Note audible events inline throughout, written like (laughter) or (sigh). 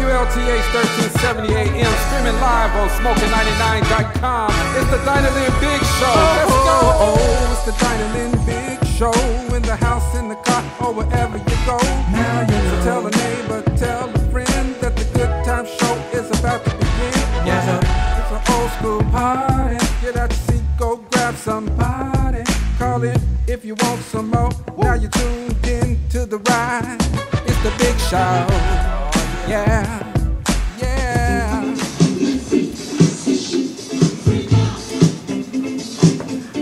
WLTH 1370 AM, streaming live on smoking99.com. It's the Dinahlynn Biggs Show. Let's go. Oh, oh, oh, it's the Dinahlynn Biggs Show. In the house, in the car, or wherever you go. Now you so tell a neighbor, tell a friend that the good time show is about to begin. Yes. It's an old school party. Get out your seat, go grab somebody. Call in if you want some more. Now you're tuned in to the ride. It's the Big Show.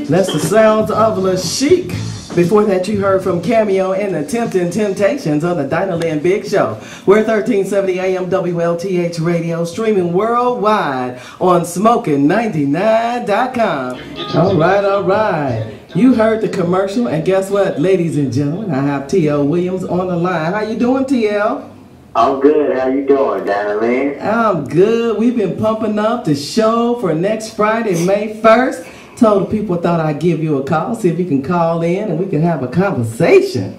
That's the sounds of La Chic. Before that, you heard from Cameo and the Tempting Temptations on the Dinahlynn Biggs Show. We're 1370 AM WLTH Radio, streaming worldwide on smoking99.com. All right, all right. You heard the commercial, and guess what, ladies and gentlemen? I have T.L. Williams on the line. How you doing, T.L.? I'm good. How you doing, Dinahlynn? I'm good. We've been pumping up the show for next Friday, May 1st. Told the people thought I'd give you a call, see if you can call in and we can have a conversation.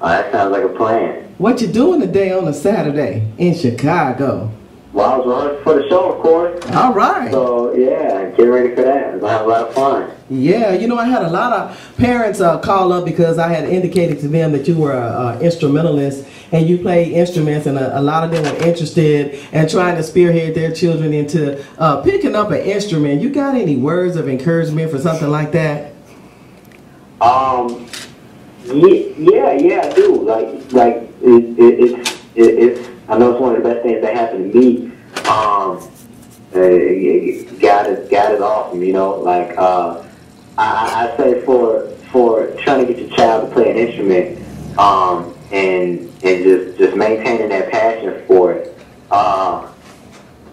Oh, that sounds like a plan. What you doing today on a Saturday in Chicago? Was running for the show, of course. All right. So, yeah, get ready for that. To have a lot of fun. Yeah, you know, I had a lot of parents uh, call up because I had indicated to them that you were an instrumentalist and you play instruments, and a, a, lot of them were interested in trying to spearhead their children into uh, picking up an instrument. You got any words of encouragement for something like that? Um, yeah, yeah, yeah, I do. Like, like it, it, it's, it, it's. I know it's one of the best things that happened to me. Um, uh, got it, got it awesome. You know, like uh, I, I say for for trying to get your child to play an instrument, um, and and just just maintaining that passion for it. Uh,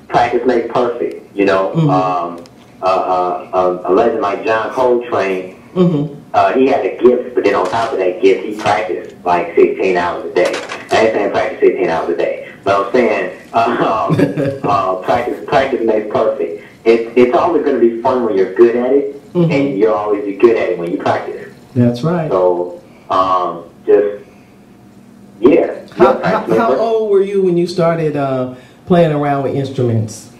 practice makes perfect. You know, mm-hmm. um, uh, uh, a legend like John Coltrane. Mm-hmm. Uh, he had a gift, but then on top of that gift, he practiced like 16 hours a day. I ain't saying practice 16 hours a day, but I'm saying um, uh, (laughs) practice practice makes perfect. It, it's always going to be fun when you're good at it, mm-hmm. and you'll always be good at it when you practice. That's right. So um, just yeah. How, how, how, old were you when you started uh, playing around with instruments?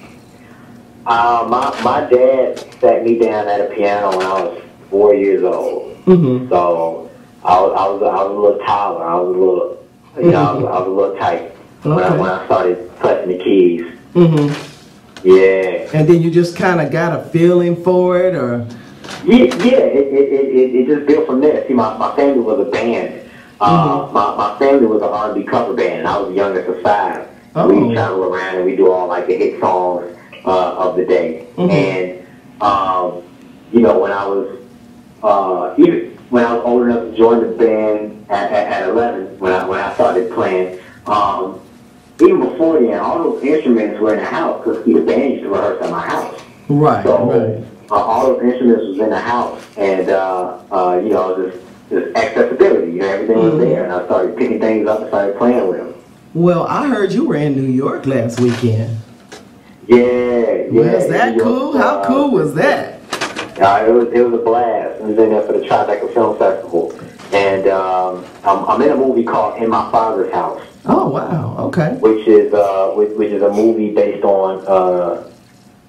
Uh, my my dad sat me down at a piano when I was four years old. Mm-hmm. So I was I was I was a little taller. I was a little you know I, was, I was a little tight okay. when I when I started touching the keys. Mm-hmm. Yeah. And then you just kind of got a feeling for it, or? Yeah, yeah. It, it, it, it just built from there. See, my, my family was a band. Uh, mm-hmm. my, my family was an R&B cover band, and I was the youngest of five. Oh. We travel around and we do all like the hit songs uh, of the day. Mm-hmm. And um, you know, when I was uh, even when I was old enough to join the band at, at, at 11, when I when I started playing, um, even before then, all those instruments were in the house because the band used to rehearse at my house. Right. So right. Uh, all those instruments was in the house, and uh, uh, you know, just just accessibility. You know, everything mm-hmm. was there, and I started picking things up and started playing with them. Well, I heard you were in New York last weekend. Yeah, yeah. Was that cool? How cool was that? Uh, it was it was a blast. I was in there for the Tribeca Film Festival, and um, I'm, I'm in a movie called In My Father's House. Oh wow! Okay. Which is uh, which, which is a movie based on uh,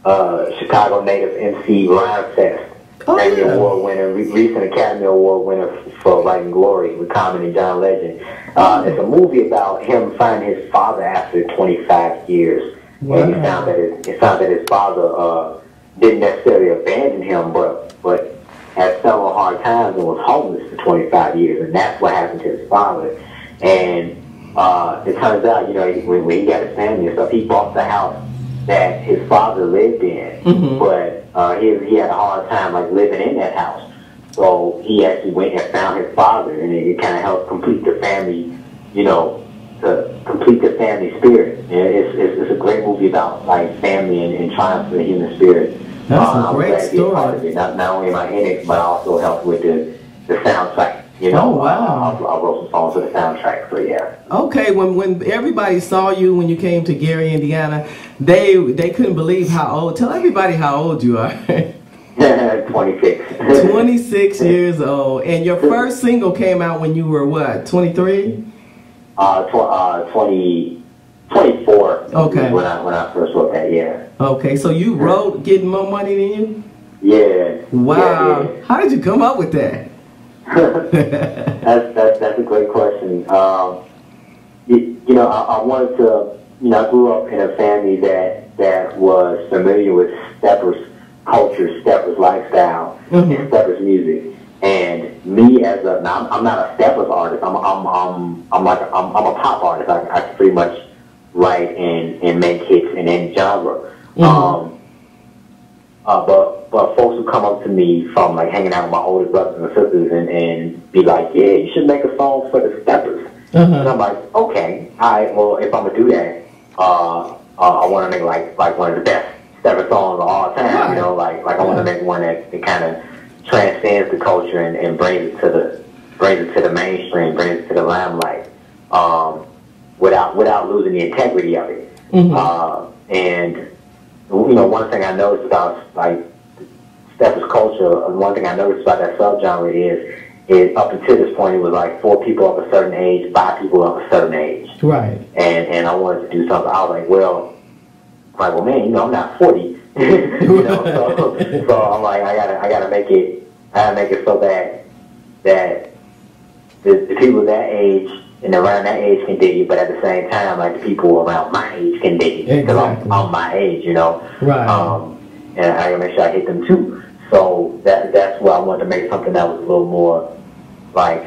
uh, Chicago native MC Rhymefest. Oh, Emmy yeah. Award winner, recent Academy Award winner for Writing Glory with comedy John Legend. Uh, it's a movie about him finding his father after 25 years. Wow. And he found that his, he found that his father uh, didn't necessarily abandon him, but but had several hard times and was homeless for 25 years, and that's what happened to his father. And uh, it turns out, you know, when, when he got his family and stuff, he bought the house that his father lived in, mm-hmm. but uh, he he had a hard time like living in that house. So he actually went and found his father, and it, it kind of helped complete the family, you know, to complete the family spirit. And it's, it's, it's a great movie about like family and, and triumph of the human spirit. That's a great story. Not, not only am I in it, but I also helped with the the soundtrack. You know, oh, wow. I, I wrote some songs for the soundtrack, so yeah. Okay, when when everybody saw you when you came to Gary, Indiana, they they couldn't believe how old. Tell everybody how old you are. (laughs) 26. 26 (laughs) years old. And your first single came out when you were what, 23? Uh, tw uh 20, 24. Okay. When I when I first wrote that, yeah. Okay, so you wrote "Getting More Money Than You." Yeah. Wow. Yeah, yeah. How did you come up with that? (laughs) that's, that's that's a great question. Um, you, you know, I, I wanted to. You know, I grew up in a family that that was familiar with steppers culture, steppers lifestyle, Mhm. and steppers music. And me as a now, I'm, I'm not a steppers artist. I'm I'm I'm I'm like a, I'm, I'm a pop artist. I, I pretty much write and and make hits in any genre. Mhm. Um, uh, but but folks who come up to me from like hanging out with my older brothers and sisters and, and be like, yeah, you should make a song for the steppers. And Uh-huh. I'm like, okay, all right, well, if I'm gonna do that, uh, uh, I want to make like like one of the best stepper songs of all time. You know, like like I want to make one that, that kind of transcends the culture and, and brings it to the brings it to the mainstream, brings it to the limelight, um, without without losing the integrity of it. Mhm. Uh, and you know, one thing I noticed about like Steppers culture, and one thing I noticed about that subgenre is, is up until this point, it was like four people of a certain age, five people of a certain age, Right. and and I wanted to do something. I was like, well, I'm like, well, man, you know, I'm not 40, (laughs) you know, so, (laughs) so I'm like, I gotta, I gotta make it, I gotta make it so that that the, the people that age and around that age can dig it, but at the same time, like the people around my age can dig it because Exactly. I'm, I'm my age, you know. Right. Um, and I gotta make sure I hit them too. So that that's why I wanted to make something that was a little more like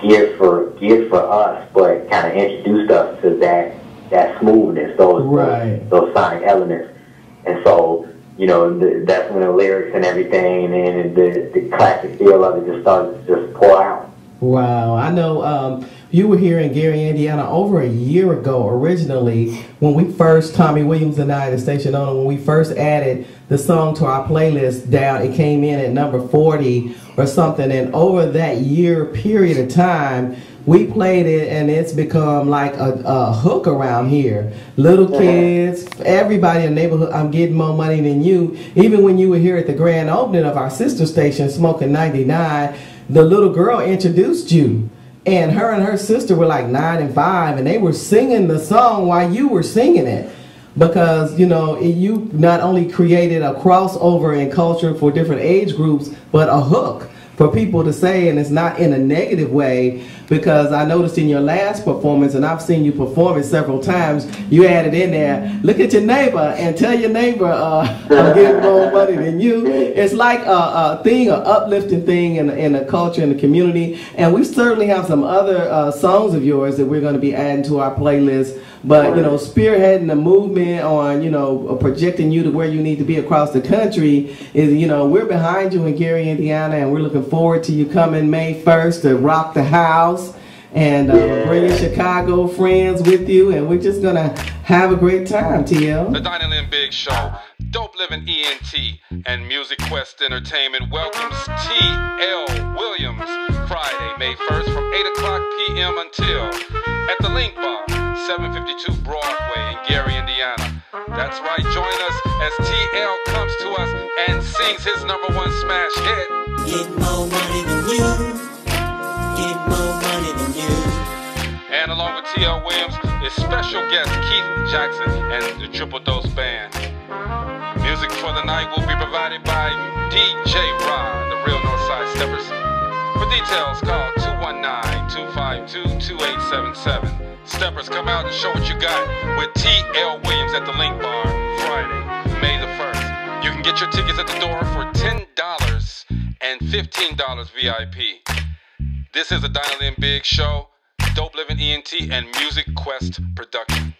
geared for geared for us, but kind of introduced us to that that smoothness, those Right. those, those sonic elements. And so you know the, that's when the lyrics and everything and the the classic feel of it just started to just pour out. Wow, I know um, you were here in Gary, Indiana over a year ago originally when we first, Tommy Williams and I, the station owner, when we first added the song to our playlist down, it came in at number 40 or something. And over that year period of time, we played it and it's become like a, a hook around here. Little kids, everybody in the neighborhood, I'm getting more money than you. Even when you were here at the grand opening of our sister station, Smoking 99, the little girl introduced you. And her and her sister were like nine and five, and they were singing the song while you were singing it. Because, you know, you not only created a crossover in culture for different age groups, but a hook for people to say, and it's not in a negative way, because I noticed in your last performance, and I've seen you perform it several times, you added in there, look at your neighbor and tell your neighbor, uh, (laughs) I'm getting more money than you. It's like a, a thing, an uplifting thing in, in the culture, in the community, and we certainly have some other uh, songs of yours that we're going to be adding to our playlist. But you know, spearheading the movement on you know projecting you to where you need to be across the country is you know we're behind you in Gary, Indiana, and we're looking forward to you coming May first to rock the house and uh, bring your Chicago friends with you, and we're just gonna have a great time, TL. The Dining in Big Show, Dope Living ENT, and Music Quest Entertainment welcomes T.L. Williams Friday, May 1st from 8 o'clock p.m. until at the Link Bar, 752 Broadway in Gary, Indiana. That's right, join us as T.L. comes to us and sings his number one smash hit. Get more money than you. Get more money than you. And along with T.L. Williams is special guest Keith Jackson and the Triple Dose Band. Music for the night will be provided by DJ Rod, the real Northside Steppers. For details, call 219-252-2877. Steppers, come out and show what you got with T.L. Williams at the Link Bar Friday, May the 1st. You can get your tickets at the door for $10 and $15 VIP. This is a Dinahlynn Biggs show, Dope Living ENT, and Music Quest production.